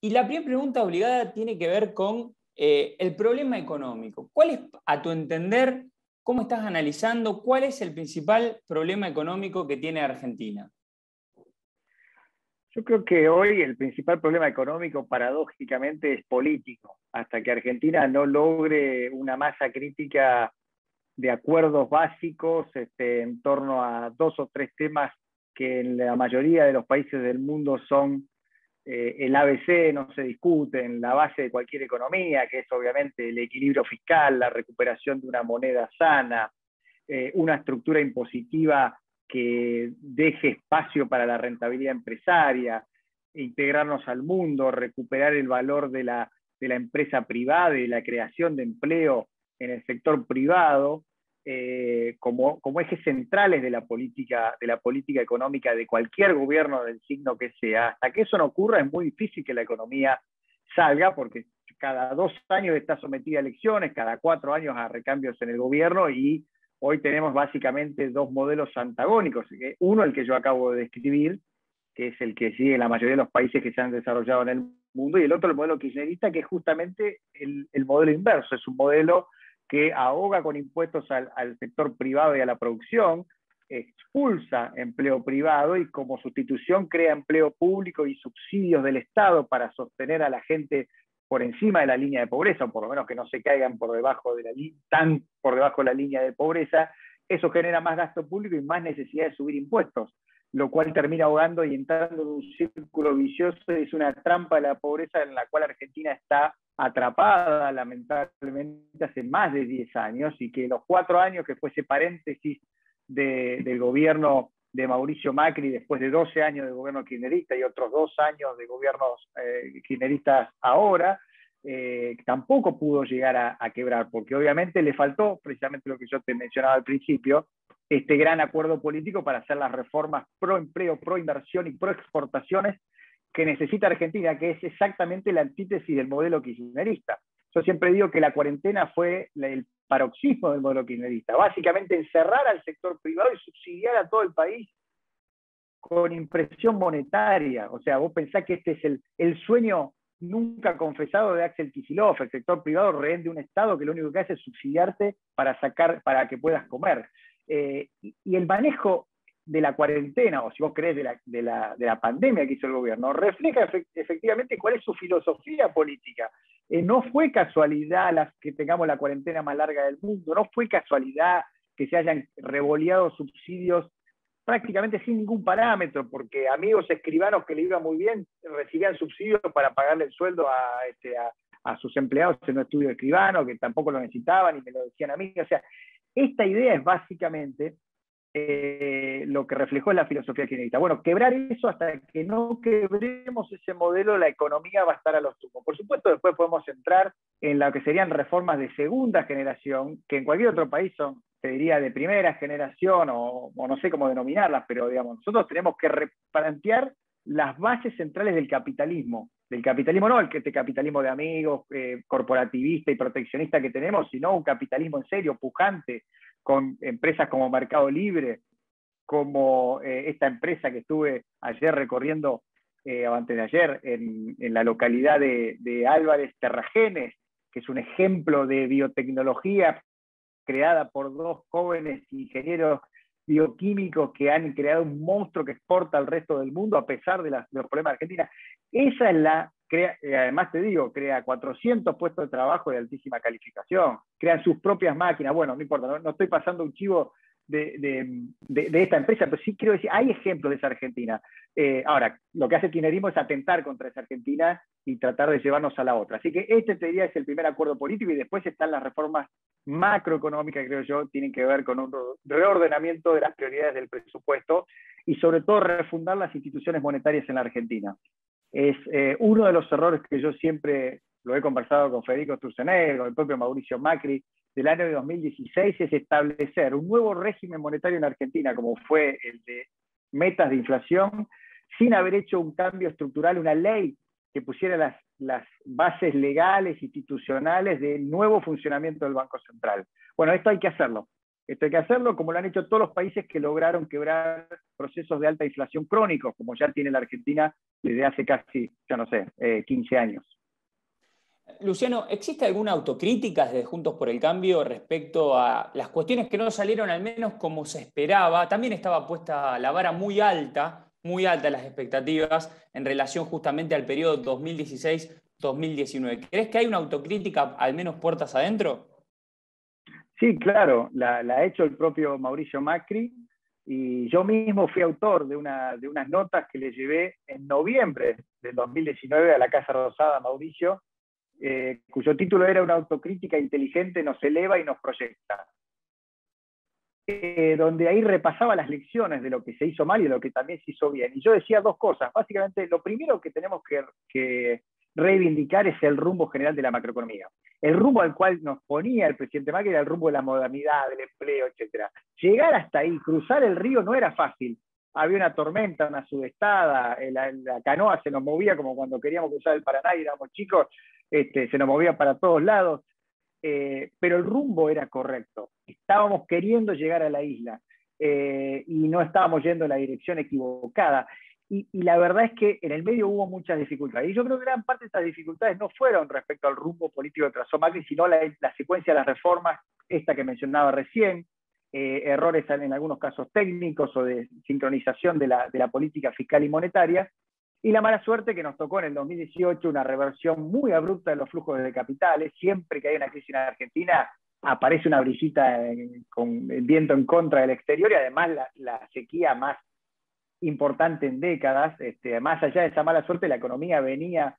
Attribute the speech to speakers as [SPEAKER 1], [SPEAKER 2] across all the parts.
[SPEAKER 1] Y la primera pregunta obligada tiene que ver con eh, el problema económico. ¿Cuál es, a tu entender, cómo estás analizando, cuál es el principal problema económico que tiene Argentina?
[SPEAKER 2] Yo creo que hoy el principal problema económico, paradójicamente, es político. Hasta que Argentina no logre una masa crítica de acuerdos básicos este, en torno a dos o tres temas que en la mayoría de los países del mundo son eh, el ABC, no se discute, en la base de cualquier economía, que es obviamente el equilibrio fiscal, la recuperación de una moneda sana, eh, una estructura impositiva que deje espacio para la rentabilidad empresaria, integrarnos al mundo, recuperar el valor de la, de la empresa privada y la creación de empleo en el sector privado, eh, como, ejes centrales de la, política, de la política económica de cualquier gobierno del signo que sea. Hasta que eso no ocurra es muy difícil que la economía salga porque cada dos años está sometida a elecciones, cada cuatro años a recambios en el gobierno y hoy tenemos básicamente dos modelos antagónicos. Uno, el que yo acabo de describir, que es el que sigue la mayoría de los países que se han desarrollado en el mundo, y el otro, el modelo kirchnerista, que es justamente el, el modelo inverso, es un modelo que ahoga con impuestos al, sector privado y a la producción, expulsa empleo privado y como sustitución crea empleo público y subsidios del Estado para sostener a la gente por encima de la línea de pobreza, o por lo menos que no se caigan por debajo de la tan por debajo de la línea de pobreza, eso genera más gasto público y más necesidad de subir impuestos, lo cual termina ahogando y entrando en un círculo vicioso, es una trampa de la pobreza en la cual Argentina está atrapada lamentablemente hace más de 10 años y que los cuatro años que fue ese paréntesis del gobierno de Mauricio Macri después de 12 años de gobierno kirchnerista y otros dos años de gobiernos eh, kirchneristas ahora, eh, tampoco pudo llegar a, quebrar, porque obviamente le faltó, precisamente lo que yo te mencionaba al principio, este gran acuerdo político para hacer las reformas pro empleo, pro inversión y pro exportaciones que necesita Argentina, que es exactamente la antítesis del modelo kirchnerista. Yo siempre digo que la cuarentena fue el paroxismo del modelo kirchnerista, básicamente encerrar al sector privado y subsidiar a todo el país con impresión monetaria. O sea, vos pensás que este es el, sueño nunca confesado de Axel Kicillof, el sector privado rehén de un Estado que lo único que hace es subsidiarte para sacar, para que puedas comer. Eh, y el manejo de la cuarentena, o si vos crees de la, de la, de la pandemia que hizo el gobierno, refleja efectivamente cuál es su filosofía política. Eh, no fue casualidad las que tengamos la cuarentena más larga del mundo, no fue casualidad que se hayan revoleado subsidios prácticamente sin ningún parámetro, porque amigos escribanos que le iba muy bien recibían subsidios para pagarle el sueldo a, este, sus empleados en un estudio escribano, que tampoco lo necesitaban y me lo decían a mí. O sea, esta idea es básicamente eh, lo que reflejó la filosofía kirchnerista. Bueno, quebrar eso hasta que no quebremos ese modelo, la economía va a estar a los tumbos. Por supuesto, después podemos entrar en lo que serían reformas de segunda generación, que en cualquier otro país son, te diría, de primera generación, o, no sé cómo denominarlas, pero digamos, nosotros tenemos que replantear las bases centrales del capitalismo, del capitalismo no el que este capitalismo de amigos, eh, corporativista y proteccionista que tenemos, sino un capitalismo en serio, pujante, con empresas como Mercado Libre, como eh, esta empresa que estuve ayer recorriendo, eh, antes de ayer, en, la localidad de, de, Álvarez Terragenes, que es un ejemplo de biotecnología creada por dos jóvenes ingenieros bioquímicos que han creado un monstruo que exporta al resto del mundo a pesar de, los problemas de Argentina. Esa es la, crea, eh, además te digo, crea 400 puestos de trabajo de altísima calificación, crean sus propias máquinas, bueno, no importa, no, estoy pasando un chivo de, esta empresa, pero sí quiero decir, hay ejemplos de esa Argentina. Eh, ahora, lo que hace el kirchnerismo es atentar contra esa Argentina y tratar de llevarnos a la otra. Así que este, te diría, es el primer acuerdo político y después están las reformas macroeconómicas, creo yo, tienen que ver con un reordenamiento de las prioridades del presupuesto y sobre todo refundar las instituciones monetarias en la Argentina. Es eh, uno de los errores que yo siempre lo he conversado con Federico Sturzenegger, con el propio Mauricio Macri, del año de 2016 es establecer un nuevo régimen monetario en Argentina, como fue el de metas de inflación, sin haber hecho un cambio estructural, una ley que pusiera las, bases legales, institucionales del nuevo funcionamiento del Banco Central. Bueno, esto hay que hacerlo. Esto hay que hacerlo como lo han hecho todos los países que lograron quebrar procesos de alta inflación crónicos, como ya tiene la Argentina desde hace casi, ya no sé, 15 años.
[SPEAKER 1] Luciano, ¿existe alguna autocrítica desde Juntos por el Cambio respecto a las cuestiones que no salieron al menos como se esperaba? También estaba puesta la vara muy alta, muy alta las expectativas en relación justamente al periodo 2016-2019. ¿Crees que hay una autocrítica al menos puertas adentro?
[SPEAKER 2] Sí, claro, la, ha hecho el propio Mauricio Macri y yo mismo fui autor de, una, de unas notas que le llevé en noviembre del 2019 a la Casa Rosada, Mauricio, eh, cuyo título era Una autocrítica inteligente nos eleva y nos proyecta. Eh, donde ahí repasaba las lecciones de lo que se hizo mal y de lo que también se hizo bien. Y yo decía dos cosas. Básicamente, lo primero que tenemos que, reivindicar es el rumbo general de la macroeconomía. El rumbo al cual nos ponía el presidente Macri era el rumbo de la modernidad, del empleo, etc. Llegar hasta ahí, cruzar el río no era fácil. Había una tormenta, una sudestada, la, la canoa se nos movía como cuando queríamos cruzar el Paraná y éramos chicos, este, se nos movía para todos lados, eh, pero el rumbo era correcto. Estábamos queriendo llegar a la isla eh, y no estábamos yendo en la dirección equivocada. Y, la verdad es que en el medio hubo muchas dificultades. Y yo creo que gran parte de estas dificultades no fueron respecto al rumbo político que trazó Macri, sino la, secuencia de las reformas, esta que mencionaba recién, eh, errores en algunos casos técnicos o de sincronización de la, política fiscal y monetaria, y la mala suerte que nos tocó en el 2018 una reversión muy abrupta de los flujos de capitales. Siempre que hay una crisis en Argentina, aparece una brillita con el viento en contra del exterior y además la, sequía más importante en décadas. Este, más allá de esa mala suerte, la economía venía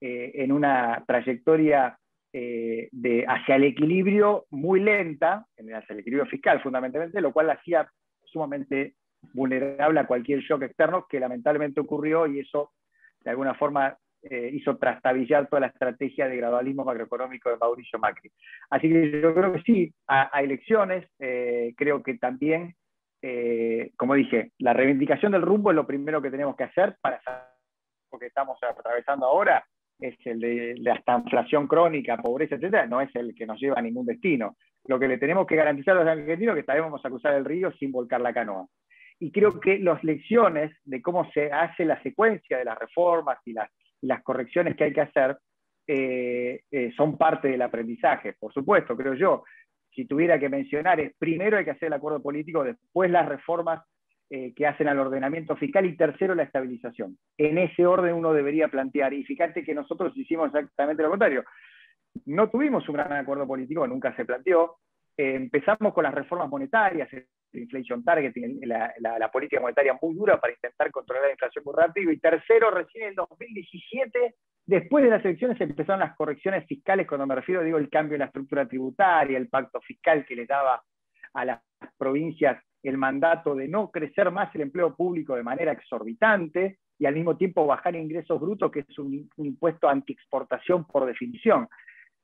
[SPEAKER 2] eh, en una trayectoria eh, de, hacia el equilibrio muy lenta, hacia el equilibrio fiscal fundamentalmente, lo cual la hacía sumamente vulnerable a cualquier shock externo que lamentablemente ocurrió y eso de alguna forma eh, hizo trastabillar toda la estrategia de gradualismo macroeconómico de Mauricio Macri. Así que yo creo que sí, a, elecciones, eh, creo que también, como dije, la reivindicación del rumbo es lo primero que tenemos que hacer para lo que estamos atravesando ahora, es el de, la inflación crónica, pobreza, etcétera, no es el que nos lleva a ningún destino. Lo que le tenemos que garantizar a los argentinos es que sabemos a cruzar el río sin volcar la canoa y creo que las lecciones de cómo se hace la secuencia de las reformas y las, las correcciones que hay que hacer eh, eh, son parte del aprendizaje, por supuesto, creo yo. Si tuviera que mencionar, es primero hay que hacer el acuerdo político, después las reformas eh, que hacen al ordenamiento fiscal y tercero la estabilización. En ese orden uno debería plantear, y fíjate que nosotros hicimos exactamente lo contrario. No tuvimos un gran acuerdo político, nunca se planteó. empezamos con las reformas monetarias, inflation targeting, la, política monetaria muy dura para intentar controlar la inflación muy rápido. Y tercero, recién en el 2017, después de las elecciones empezaron las correcciones fiscales, cuando me refiero, digo, el cambio en la estructura tributaria, el pacto fiscal que les daba a las provincias el mandato de no crecer más el empleo público de manera exorbitante y al mismo tiempo bajar ingresos brutos, que es un, impuesto anti-exportación por definición.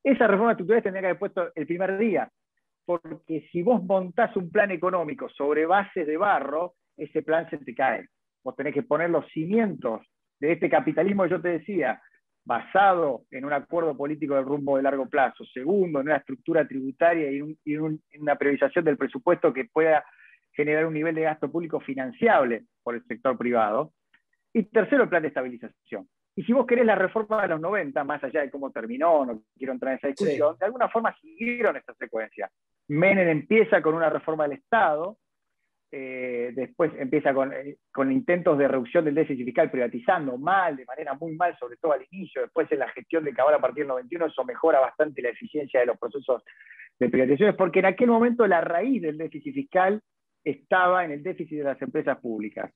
[SPEAKER 2] Esa reforma estructural tendría que haber puesto el primer día, porque si vos montás un plan económico sobre bases de barro, ese plan se te cae. Vos tenés que poner los cimientos de este capitalismo yo te decía, basado en un acuerdo político de rumbo de largo plazo. Segundo, en una estructura tributaria y, en una priorización del presupuesto que pueda generar un nivel de gasto público financiable por el sector privado. Y tercero, el plan de estabilización. Y si vos querés la reforma de los 90, más allá de cómo terminó, no quiero entrar en esa discusión, de alguna forma siguieron esta secuencia. Menem empieza con una reforma del Estado, eh, después empieza eh, con, intentos de reducción del déficit fiscal privatizando mal, de manera muy mal, sobre todo al inicio, después en la gestión de Cabal a partir del 91, eso mejora bastante la eficiencia de los procesos de privatizaciones, porque en aquel momento la raíz del déficit fiscal estaba en el déficit de las empresas públicas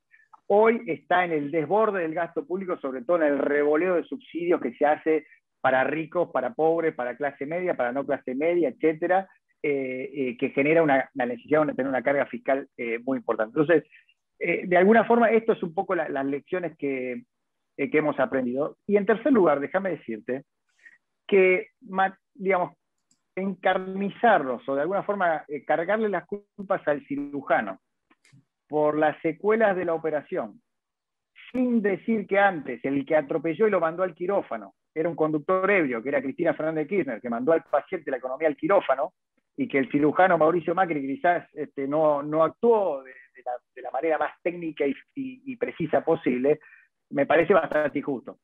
[SPEAKER 2] hoy está en el desborde del gasto público, sobre todo en el revoleo de subsidios que se hace para ricos, para pobres, para clase media, para no clase media, etcétera, eh, eh, que genera una, la necesidad de tener una carga fiscal eh, muy importante. Entonces, de alguna forma, esto es un poco las lecciones que, que, hemos aprendido. Y en tercer lugar, déjame decirte que, digamos, encarnizarlos o de alguna forma cargarle las culpas al cirujano por las secuelas de la operación, sin decir que antes el que atropelló y lo mandó al quirófano era un conductor ebrio, que era Cristina Fernández Kirchner, que mandó al paciente la economía al quirófano, y que el cirujano Mauricio Macri quizás este, no, no actuó de, la, manera más técnica y, precisa posible, me parece bastante injusto.